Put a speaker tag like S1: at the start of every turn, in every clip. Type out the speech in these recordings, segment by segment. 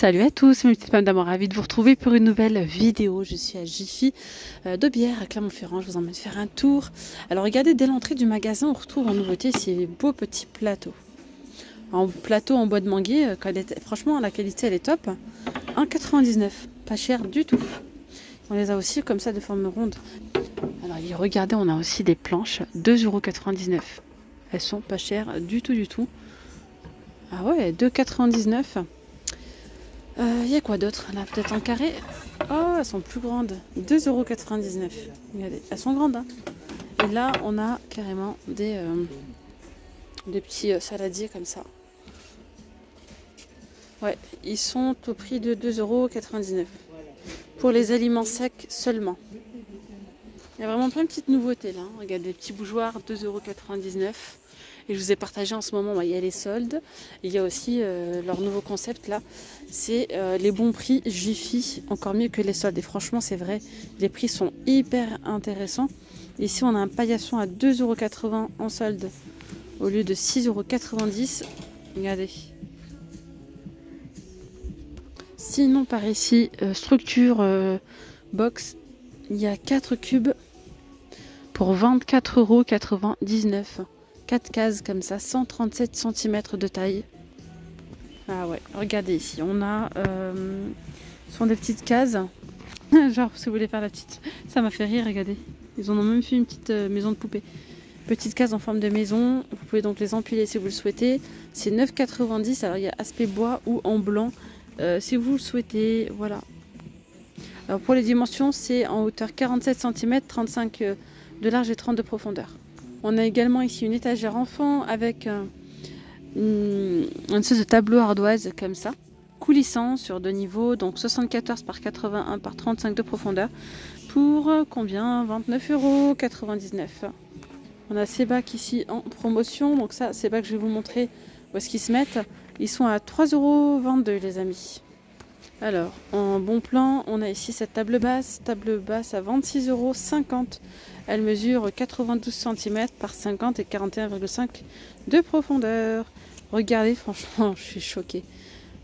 S1: Salut à tous, mes petites femmes d'amour, ravie de vous retrouver pour une nouvelle vidéo. Je suis à Jiffy euh, de Bière à Clermont-Ferrand, je vous emmène faire un tour. Alors regardez, dès l'entrée du magasin, on retrouve en nouveauté ces beaux petits plateaux. En plateau en bois de manguier, euh, franchement la qualité elle est top. 1,99, pas cher du tout. On les a aussi comme ça de forme ronde. Alors regardez, on a aussi des planches, 2,99€. Elles sont pas chères du tout du tout. Ah ouais, 2,99€. Il euh, y a quoi d'autre Là, peut-être en carré? Oh, elles sont plus grandes. 2,99€. Regardez, elles sont grandes. Hein. Et là, on a carrément des, euh, des petits euh, saladiers comme ça. Ouais, ils sont au prix de 2,99€. Pour les aliments secs seulement. Il y a vraiment plein de petites nouveautés là. Regardez, des petits bougeoirs, 2,99€. Et je vous ai partagé en ce moment, bah, il y a les soldes. Il y a aussi euh, leur nouveau concept là, c'est euh, les bons prix Jiffy, encore mieux que les soldes. Et franchement, c'est vrai, les prix sont hyper intéressants. Ici, on a un paillasson à 2,80€ en solde au lieu de 6,90€. Regardez. Sinon, par ici, euh, structure box, il y a 4 cubes pour 24,99€. 4 cases comme ça, 137 cm de taille. Ah ouais, regardez ici, on a euh, ce sont des petites cases. Genre, si vous voulez faire la petite, ça m'a fait rire, regardez. Ils en ont même fait une petite euh, maison de poupée. Petite case en forme de maison. Vous pouvez donc les empiler si vous le souhaitez. C'est 9,90. Alors il y a aspect bois ou en blanc euh, si vous le souhaitez. Voilà. Alors pour les dimensions, c'est en hauteur 47 cm, 35 de large et 30 de profondeur. On a également ici une étagère enfant avec un, une, espèce de tableau ardoise comme ça, coulissant sur deux niveaux, donc 74 par 81 par 35 de profondeur, pour combien? 29,99 euros. On a ces bacs ici en promotion, donc ça, ces bacs, je vais vous montrer où est-ce qu'ils se mettent. Ils sont à 3,22 euros les amis. Alors, en bon plan, on a ici cette table basse, table basse à 26,50 euros. Elle mesure 92 cm par 50 et 41,5 de profondeur. Regardez, franchement, je suis choquée.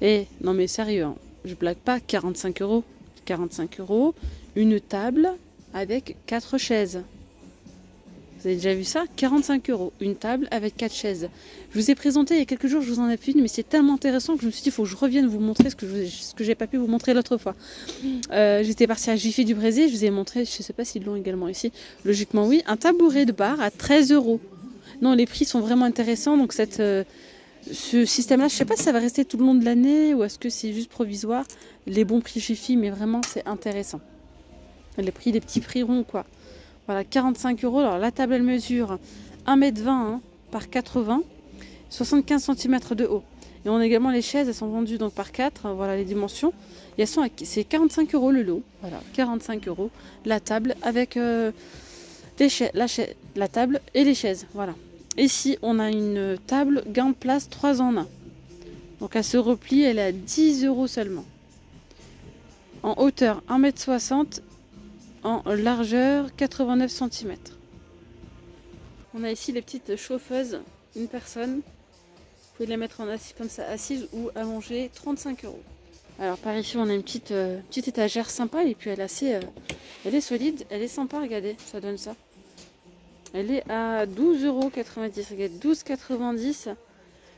S1: Et non mais sérieux, hein, je blague pas, 45 euros. 45 euros, une table avec 4 chaises. Vous avez déjà vu ça 45 euros, une table avec quatre chaises. Je vous ai présenté il y a quelques jours, je vous en ai fait une, mais c'est tellement intéressant que je me suis dit, il faut que je revienne vous montrer ce que je n'ai pas pu vous montrer l'autre fois. Euh, j'étais partie à Jiffy du Brésil, je vous ai montré, je ne sais pas s'ils l'ont également ici, logiquement oui, un tabouret de bar à 13 euros. Non, les prix sont vraiment intéressants, donc euh, ce système-là, je ne sais pas si ça va rester tout le long de l'année ou est-ce que c'est juste provisoire. Les bons prix Jiffy, mais vraiment c'est intéressant. Les prix, des petits prix ronds quoi. Voilà, 45 euros. Alors la table, elle mesure 1m20 hein, par 80, 75 cm de haut. Et on a également les chaises, elles sont vendues donc par 4. Voilà les dimensions. C'est 45 euros le lot. Voilà, 45 euros la table avec euh, la, la table et les chaises. Voilà. Ici, on a une table gain de place 3 en 1. Donc elle se replie, elle est à 10 euros seulement. En hauteur 1m60 en largeur 89 cm. On a ici les petites chauffeuses, une personne. Vous pouvez les mettre en assis comme ça, assise ou allongée, 35 euros. Alors par ici on a une petite, euh, petite étagère sympa et puis elle est assez, euh, elle est solide, elle est sympa, regardez, ça donne ça. Elle est à 12,90 euros, regardez, 12,90,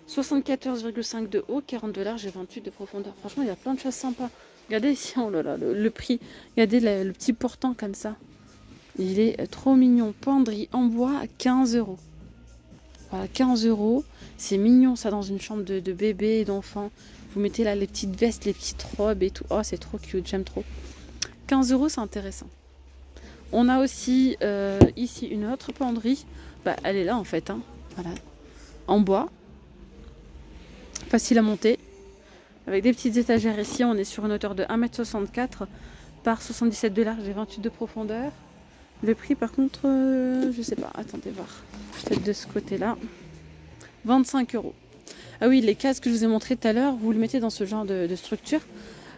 S1: 74,5 de haut, 40 de large et 28 de profondeur. Franchement il y a plein de choses sympas. Regardez ici, oh là là, le, prix. Regardez le, petit portant comme ça. Il est trop mignon. Penderie en bois à 15 euros. Voilà, 15 euros. C'est mignon ça dans une chambre de, bébé et d'enfant. Vous mettez là les petites vestes, les petites robes et tout. Oh, c'est trop cute, j'aime trop. 15 euros, c'est intéressant. On a aussi euh, ici une autre penderie. Bah, elle est là en fait. Hein. Voilà. En bois. Facile à monter avec des petites étagères ici. On est sur une hauteur de 1m64 par 77 de large et 28 de profondeur. Le prix par contre, euh, je sais pas, attendez voir. Peut-être de ce côté-là. 25 euros. Ah oui, les cases que je vous ai montré tout à l'heure, vous le mettez dans ce genre de, structure.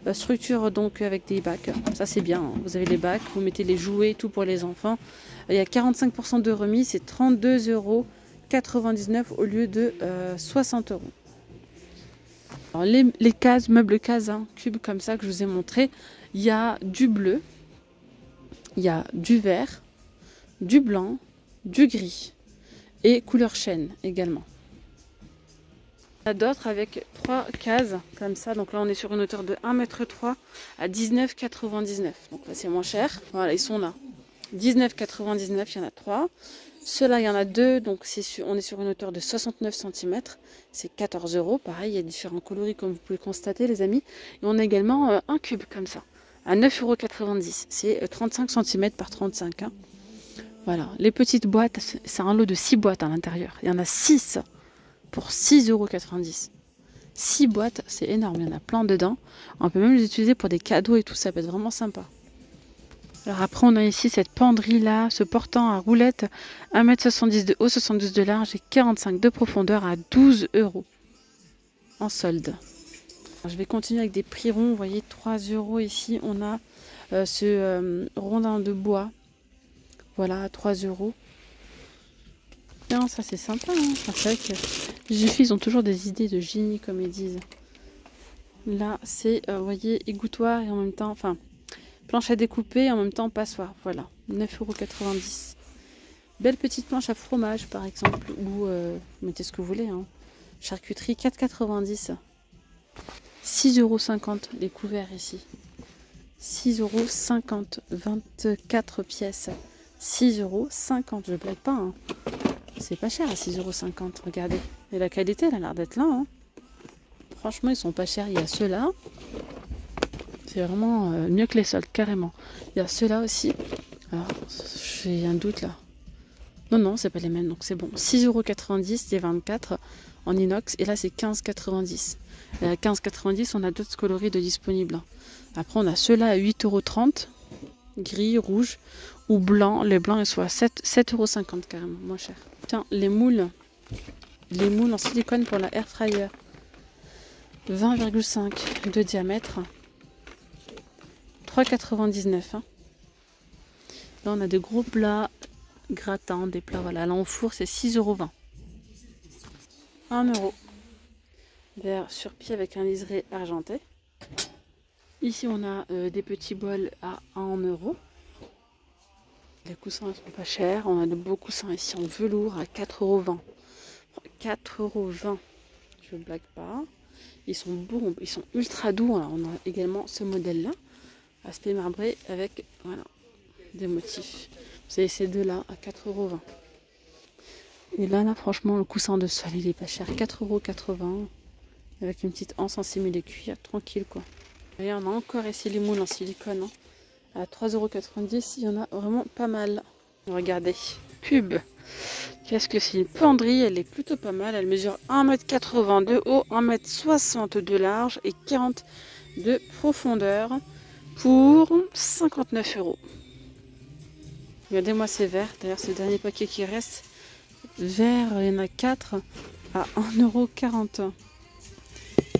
S1: Euh, structure donc avec des bacs. Ça c'est bien. Vous avez les bacs, vous mettez les jouets, tout pour les enfants. Il y a 45% de remise, c'est 32,99 euros au lieu de 60 euh, les, cases, meubles cases, hein, cubes comme ça que je vous ai montré, il y a du bleu, il y a du vert, du blanc, du gris et couleur chêne également. Il y a d'autres avec trois cases comme ça. Donc là, on est sur une hauteur de 1m3 à 19,99. Donc là, c'est moins cher. Voilà, ils sont là. 19,99, il y en a trois. Ceux-là, il y en a deux, donc on est sur une hauteur de 69 cm. C'est 14 euros. Pareil, il y a différents coloris comme vous pouvez constater, les amis. Et on a également euh, un cube comme ça, à 9,90 euros. C'est 35 euh, cm par 35. Hein. Voilà, les petites boîtes, c'est un lot de 6 boîtes à l'intérieur. Il y en a 6 pour 6,90 euros. 6 boîtes, c'est énorme, il y en a plein dedans. On peut même les utiliser pour des cadeaux et tout, ça peut être vraiment sympa. Alors après, on a ici cette penderie là, ce portant à roulette, 1m70 de haut, 72 de large et 45 de profondeur à 12 euros en solde. je vais continuer avec des prix ronds. Vous voyez, 3 euros ici. On a euh, ce euh, rondin de bois. Voilà, 3 euros. Non, ça c'est sympa. Hein. c'est vrai que les filles ont toujours des idées de génie, comme ils disent. Là, c'est, euh, vous voyez, égouttoir et en même temps, enfin, Planche à découper et en même temps passoire. Voilà, 9,90€. Belle petite planche à fromage par exemple. Ou euh, mettez ce que vous voulez. Hein. Charcuterie 4,90€. 6,50€ les couverts ici. 6,50€. 24 pièces. 6,50€. Je blague pas. Hein. C'est pas cher à 6,50€. Regardez. Et la qualité, elle a l'air d'être là. Hein. Franchement, ils sont pas chers. Il y a ceux-là. C'est vraiment euh, mieux que les soldes, carrément. Il y a ceux-là aussi. Alors, j'ai un doute là. Non, non, c'est pas les mêmes, donc c'est bon. 6,90€ des 24 en inox. Et là, c'est 15,90€. À 15,90€, on a d'autres coloris de disponibles. Après, on a ceux-là à 8,30€. Gris, rouge ou blanc. Les blancs, ils sont à 7,50€ carrément, moins cher. Tiens, les moules. Les moules en silicone pour la air fryer. 20,5 de diamètre. 3,99. Hein. Là, on a des gros plats gratins, des plats. Voilà, là, en four, c'est 6,20€. 1 euro. Verre sur pied avec un liseré argenté. Ici, on a euh, des petits bols à 1 euro. Les coussins ne sont pas chers. On a de beaux coussins ici en velours à 4,20€. 4,20€. Je ne blague pas. Ils sont beaux, ils sont ultra doux. on a également ce modèle-là aspect marbré avec voilà, des motifs. Vous avez ces deux-là à 4,20€. Et là, là, franchement, le coussin de sol, il est pas cher. 4,80€ avec une petite anse en simili cuir, tranquille quoi. Et on a encore ici les moules en silicone. Hein. À 3,90€, il y en a vraiment pas mal. Regardez, cube. Qu'est-ce que c'est une penderie? Elle est plutôt pas mal. Elle mesure 1m80 de haut, 1m60 de large et 40 de profondeur pour 59 euros. Regardez-moi ces verres. D'ailleurs, le dernier paquet qui reste. Verre, il y en a 4 à 1,40€.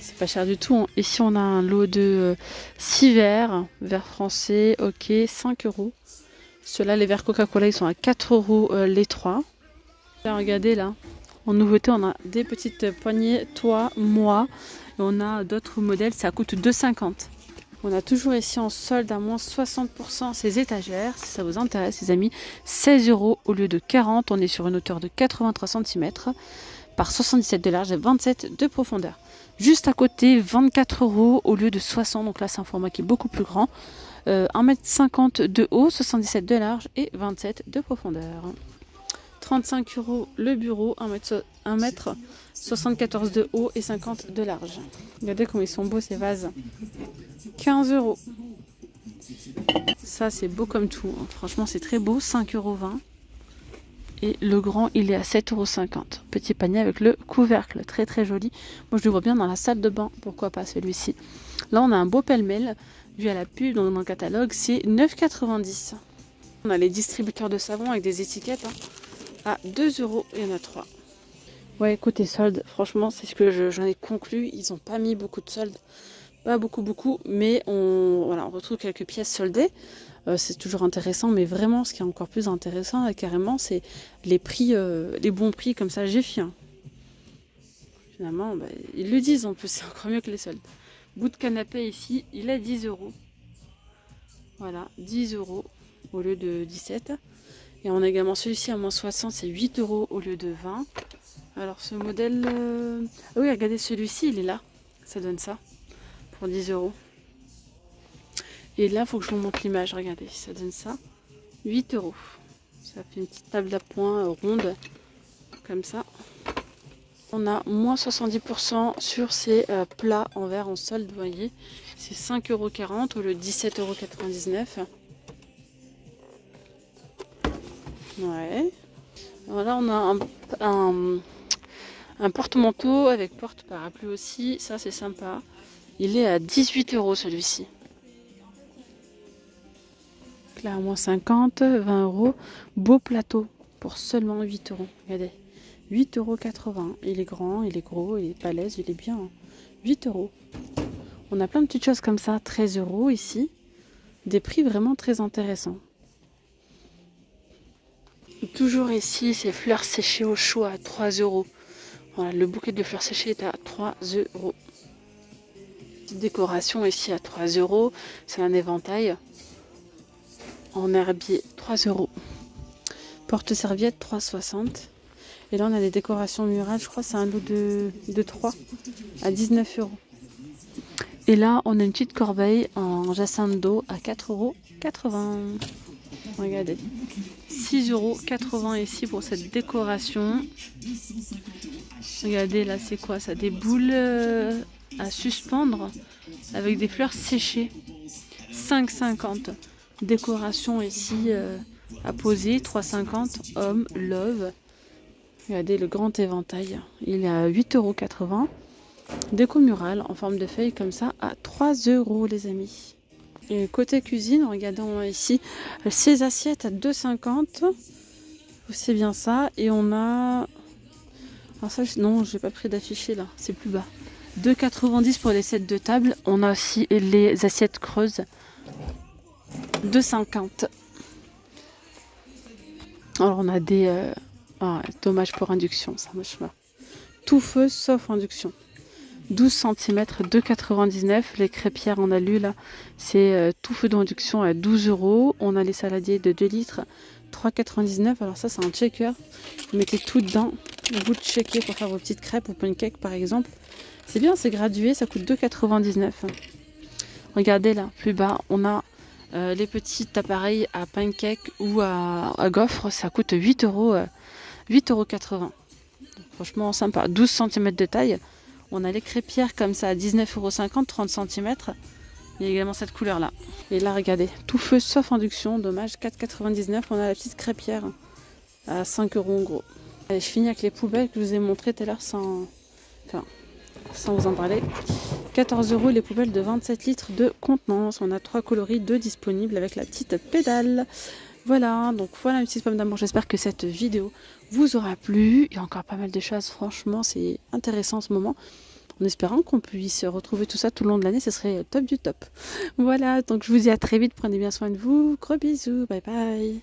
S1: C'est pas cher du tout. Hein. Ici, on a un lot de 6 euh, verres. Verres français, ok, 5 euros. Ceux-là, les verres Coca-Cola, ils sont à 4 euros euh, les 3. regardez là. En nouveauté, on a des petites poignées, toi, moi. Et on a d'autres modèles, ça coûte 2,50. On a toujours ici en solde à moins 60% ces étagères, si ça vous intéresse les amis. 16 euros au lieu de 40, on est sur une hauteur de 83 cm par 77 de large et 27 de profondeur. Juste à côté, 24 euros au lieu de 60, donc là c'est un format qui est beaucoup plus grand. 1m50 euh, de haut, 77 de large et 27 de profondeur. 35 euros le bureau, 1 mètre, 74 de haut et 50 de large. Regardez comme ils sont beaux ces vases. 15 euros. Ça c'est beau comme tout. Hein. Franchement c'est très beau. 5,20 euros. Et le grand il est à 7,50 euros. Petit panier avec le couvercle. Très très joli. Moi je le vois bien dans la salle de bain. Pourquoi pas celui-ci? Là on a un beau pêle-mêle. Vu à la pub dans le catalogue c'est 9,90. On a les distributeurs de savon avec des étiquettes. Hein à 2 euros. Il y en a 3. Ouais, côté solde, franchement, c'est ce que j'en ai conclu. Ils n'ont pas mis beaucoup de soldes. Pas beaucoup, beaucoup. Mais on, voilà, on retrouve quelques pièces soldées. Euh, c'est toujours intéressant. Mais vraiment, ce qui est encore plus intéressant, carrément, c'est les prix, euh, les bons prix comme ça, j'ai fier. Finalement, bah, ils le disent en plus, c'est encore mieux que les soldes. Bout de canapé ici, il est 10 euros. Voilà, 10 euros au lieu de 17. Et on a également celui-ci à moins 60, c'est 8 euros au lieu de 20. Alors ce modèle... Euh, ah oui, regardez celui-ci, il est là. Ça donne ça. Pour 10 euros. Et là, il faut que je vous montre l'image. Regardez, ça donne ça. 8 euros. Ça fait une petite table d'appoint euh, ronde. Comme ça. On a moins 70% sur ces euh, plats en verre en solde, vous voyez. C'est 5,40 euros au lieu de 17,99 Ouais. Voilà, on a un, un, porte-manteau avec porte-parapluie aussi. Ça, c'est sympa. Il est à 18 euros celui-ci. Là, moins 50, 20 euros. Beau plateau pour seulement 8 euros. Regardez. 8,80 euros. Il est grand, il est gros, il est balèze, il est bien. 8 euros. On a plein de petites choses comme ça. 13 euros ici. Des prix vraiment très intéressants. Toujours ici, ces fleurs séchées au chaud à 3 euros. Voilà, le bouquet de fleurs séchées est à 3 euros. Petite décoration ici à 3 euros. C'est un éventail en herbier 3 euros. Porte-serviette 3,60. Et là, on a des décorations murales. Je crois c'est un lot de, de 3 à 19 euros. Et là, on a une petite corbeille en jacinthe d'eau à 4,80 euros. Regardez. 6,80 euros ici pour cette décoration. Regardez, là, c'est quoi ça Des boules euh, à suspendre avec des fleurs séchées. 5,50. Décoration ici euh, à poser. 3,50. Homme, love. Regardez le grand éventail. Il est à 8,80€. Déco murale en forme de feuille comme ça à 3 euros les amis. Et côté cuisine, regardons ici ces assiettes à 2,50. C'est bien ça. Et on a. Alors ça, non, j'ai pas pris d'affiché là, c'est plus bas. 2,90 pour les sets de table. On a aussi les assiettes creuses. 2,50. Alors on a des. Euh, ah, dommage pour induction, ça me Tout feu sauf induction. 12 cm, 2,99. Les crêpières en alu, là, c'est euh, tout feu d'induction à 12 euros. On a les saladiers de 2 litres, 3,99. Alors ça, c'est un checker. Vous mettez tout dedans. Vous de checker pour faire vos petites crêpes ou pancakes, par exemple. C'est bien, c'est gradué, ça coûte 2,99. Regardez là, plus bas, on a euh, les petits appareils à pancakes ou à, à gaufres. Ça coûte 8 euros. Euh, 8,80€. Franchement sympa. 12 cm de taille. On a les crêpières comme ça à 19,50€, 30 cm. Il y a également cette couleur là. Et là, regardez, tout feu sauf induction, dommage, 4,99. On a la petite crêpière à 5 euros en gros. Allez, je finis avec les poubelles que je vous ai montrées tout à l'heure sans... Sans vous en parler. 14 euros les poubelles de 27 litres de contenance. On a trois coloris, deux disponibles avec la petite pédale. Voilà, donc voilà une petite pomme d'amour. J'espère que cette vidéo vous aura plu. Il y a encore pas mal de choses. Franchement, c'est intéressant en ce moment. En espérant qu'on puisse retrouver tout ça tout le long de l'année, ce serait top du top. Voilà, donc je vous dis à très vite. Prenez bien soin de vous. Gros bisous. Bye bye.